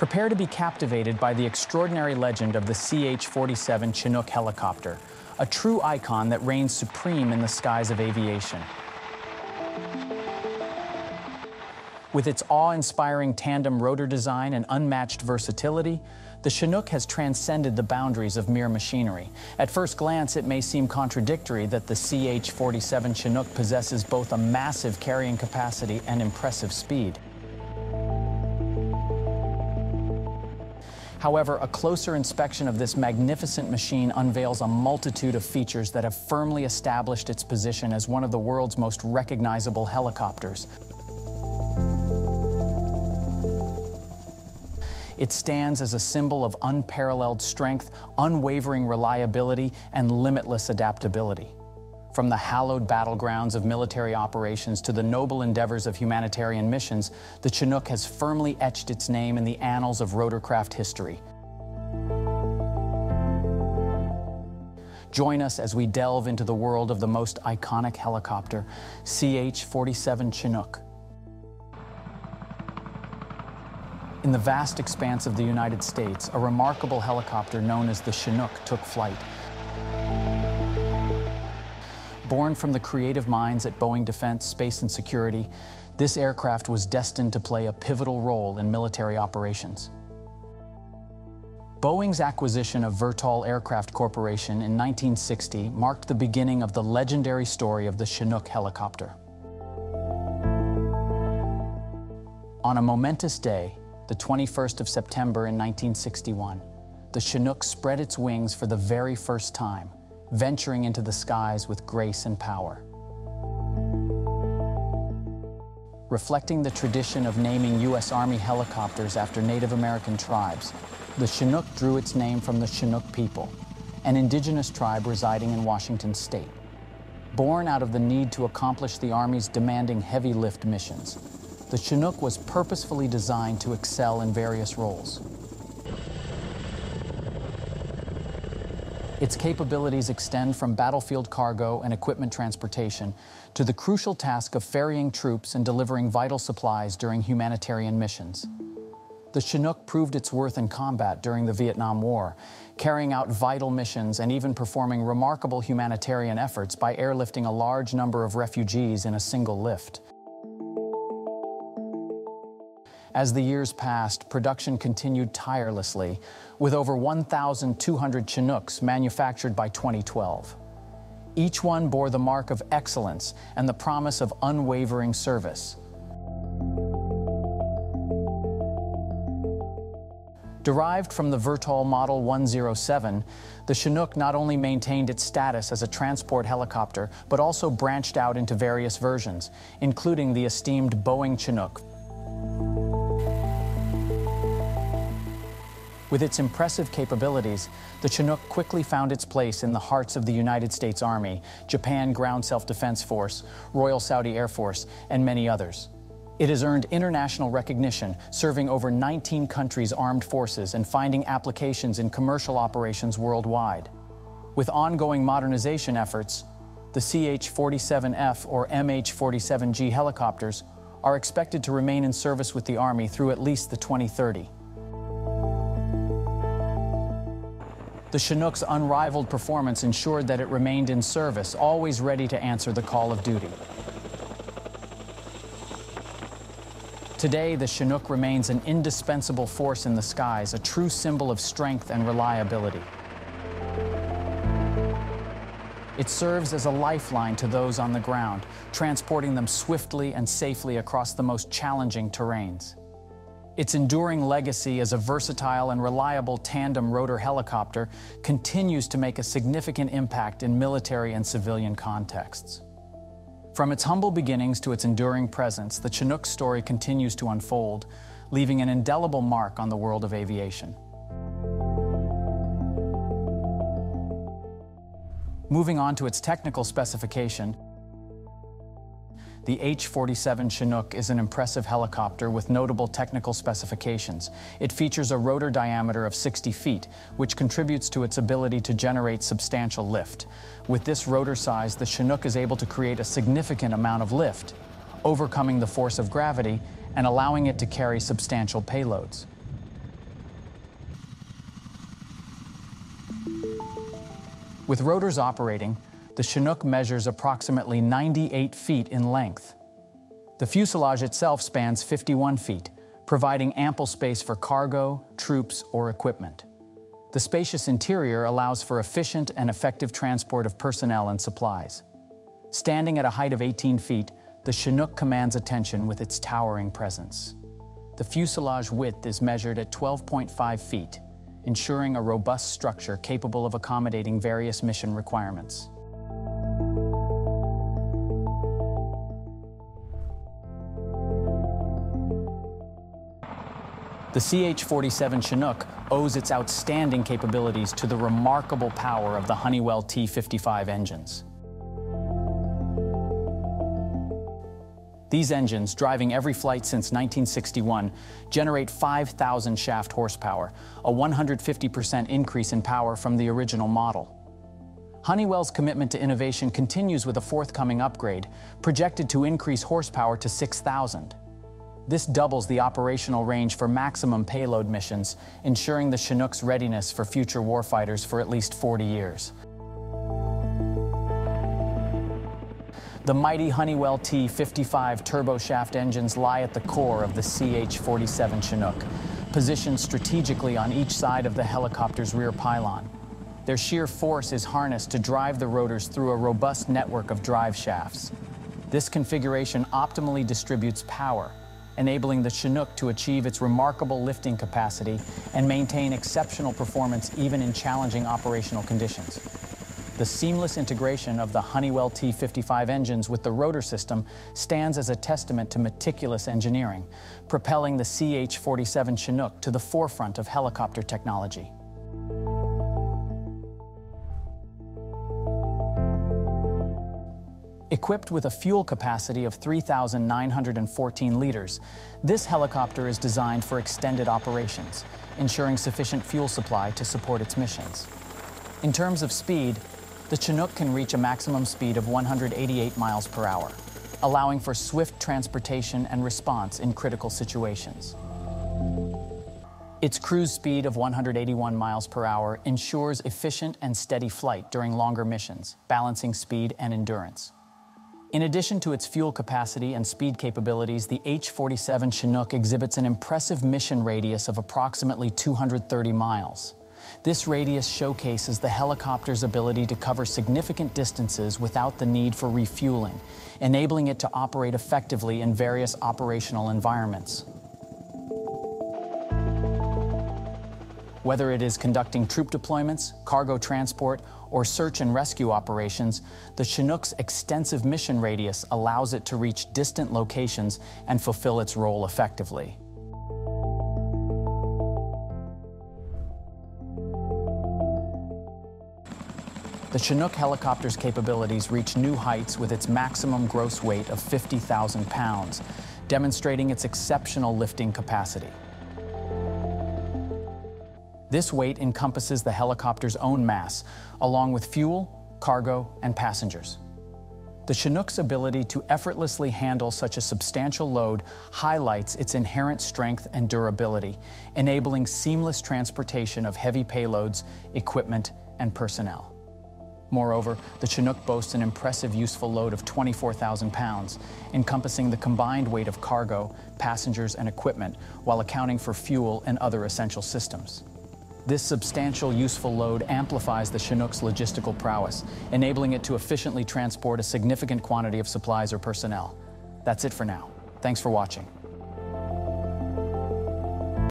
Prepare to be captivated by the extraordinary legend of the CH-47 Chinook helicopter, a true icon that reigns supreme in the skies of aviation. With its awe-inspiring tandem rotor design and unmatched versatility, the Chinook has transcended the boundaries of mere machinery. At first glance, it may seem contradictory that the CH-47 Chinook possesses both a massive carrying capacity and impressive speed. However, a closer inspection of this magnificent machine unveils a multitude of features that have firmly established its position as one of the world's most recognizable helicopters. It stands as a symbol of unparalleled strength, unwavering reliability, and limitless adaptability. From the hallowed battlegrounds of military operations to the noble endeavors of humanitarian missions, the Chinook has firmly etched its name in the annals of rotorcraft history. Join us as we delve into the world of the most iconic helicopter, CH-47 Chinook. In the vast expanse of the United States, a remarkable helicopter known as the Chinook took flight. Born from the creative minds at Boeing Defense, Space and Security, this aircraft was destined to play a pivotal role in military operations. Boeing's acquisition of Vertol Aircraft Corporation in 1960 marked the beginning of the legendary story of the Chinook helicopter. On a momentous day, the 21st of September in 1961, the Chinook spread its wings for the very first time, venturing into the skies with grace and power. Reflecting the tradition of naming U.S. Army helicopters after Native American tribes, the Chinook drew its name from the Chinook people, an indigenous tribe residing in Washington state. Born out of the need to accomplish the Army's demanding heavy lift missions, the Chinook was purposefully designed to excel in various roles. Its capabilities extend from battlefield cargo and equipment transportation to the crucial task of ferrying troops and delivering vital supplies during humanitarian missions. The Chinook proved its worth in combat during the Vietnam War, carrying out vital missions and even performing remarkable humanitarian efforts by airlifting a large number of refugees in a single lift. As the years passed, production continued tirelessly, with over 1,200 Chinooks manufactured by 2012. Each one bore the mark of excellence and the promise of unwavering service. Derived from the Vertol Model 107, the Chinook not only maintained its status as a transport helicopter, but also branched out into various versions, including the esteemed Boeing Chinook With its impressive capabilities, the Chinook quickly found its place in the hearts of the United States Army, Japan Ground Self-Defense Force, Royal Saudi Air Force, and many others. It has earned international recognition, serving over 19 countries' armed forces and finding applications in commercial operations worldwide. With ongoing modernization efforts, the CH-47F or MH-47G helicopters are expected to remain in service with the Army through at least the 2030. The Chinook's unrivaled performance ensured that it remained in service, always ready to answer the call of duty. Today, the Chinook remains an indispensable force in the skies, a true symbol of strength and reliability. It serves as a lifeline to those on the ground, transporting them swiftly and safely across the most challenging terrains. Its enduring legacy as a versatile and reliable tandem rotor helicopter continues to make a significant impact in military and civilian contexts. From its humble beginnings to its enduring presence, the Chinook story continues to unfold, leaving an indelible mark on the world of aviation. Moving on to its technical specification, the H-47 Chinook is an impressive helicopter with notable technical specifications. It features a rotor diameter of 60 feet, which contributes to its ability to generate substantial lift. With this rotor size, the Chinook is able to create a significant amount of lift, overcoming the force of gravity and allowing it to carry substantial payloads. With rotors operating, the Chinook measures approximately 98 feet in length. The fuselage itself spans 51 feet, providing ample space for cargo, troops, or equipment. The spacious interior allows for efficient and effective transport of personnel and supplies. Standing at a height of 18 feet, the Chinook commands attention with its towering presence. The fuselage width is measured at 12.5 feet, ensuring a robust structure capable of accommodating various mission requirements. The CH-47 Chinook owes its outstanding capabilities to the remarkable power of the Honeywell T-55 engines. These engines, driving every flight since 1961, generate 5,000 shaft horsepower, a 150% increase in power from the original model. Honeywell's commitment to innovation continues with a forthcoming upgrade, projected to increase horsepower to 6,000. This doubles the operational range for maximum payload missions, ensuring the Chinook's readiness for future warfighters for at least 40 years. The mighty Honeywell T-55 turboshaft engines lie at the core of the CH-47 Chinook, positioned strategically on each side of the helicopter's rear pylon. Their sheer force is harnessed to drive the rotors through a robust network of drive shafts. This configuration optimally distributes power, enabling the Chinook to achieve its remarkable lifting capacity and maintain exceptional performance even in challenging operational conditions. The seamless integration of the Honeywell T55 engines with the rotor system stands as a testament to meticulous engineering, propelling the CH-47 Chinook to the forefront of helicopter technology. Equipped with a fuel capacity of 3,914 liters, this helicopter is designed for extended operations, ensuring sufficient fuel supply to support its missions. In terms of speed, the Chinook can reach a maximum speed of 188 miles per hour, allowing for swift transportation and response in critical situations. Its cruise speed of 181 miles per hour ensures efficient and steady flight during longer missions, balancing speed and endurance. In addition to its fuel capacity and speed capabilities, the H-47 Chinook exhibits an impressive mission radius of approximately 230 miles. This radius showcases the helicopter's ability to cover significant distances without the need for refueling, enabling it to operate effectively in various operational environments. Whether it is conducting troop deployments, cargo transport, or search and rescue operations, the Chinook's extensive mission radius allows it to reach distant locations and fulfill its role effectively. The Chinook helicopter's capabilities reach new heights with its maximum gross weight of 50,000 pounds, demonstrating its exceptional lifting capacity. This weight encompasses the helicopter's own mass, along with fuel, cargo, and passengers. The Chinook's ability to effortlessly handle such a substantial load highlights its inherent strength and durability, enabling seamless transportation of heavy payloads, equipment, and personnel. Moreover, the Chinook boasts an impressive useful load of 24,000 pounds, encompassing the combined weight of cargo, passengers, and equipment, while accounting for fuel and other essential systems. This substantial useful load amplifies the Chinook's logistical prowess, enabling it to efficiently transport a significant quantity of supplies or personnel. That's it for now. Thanks for watching.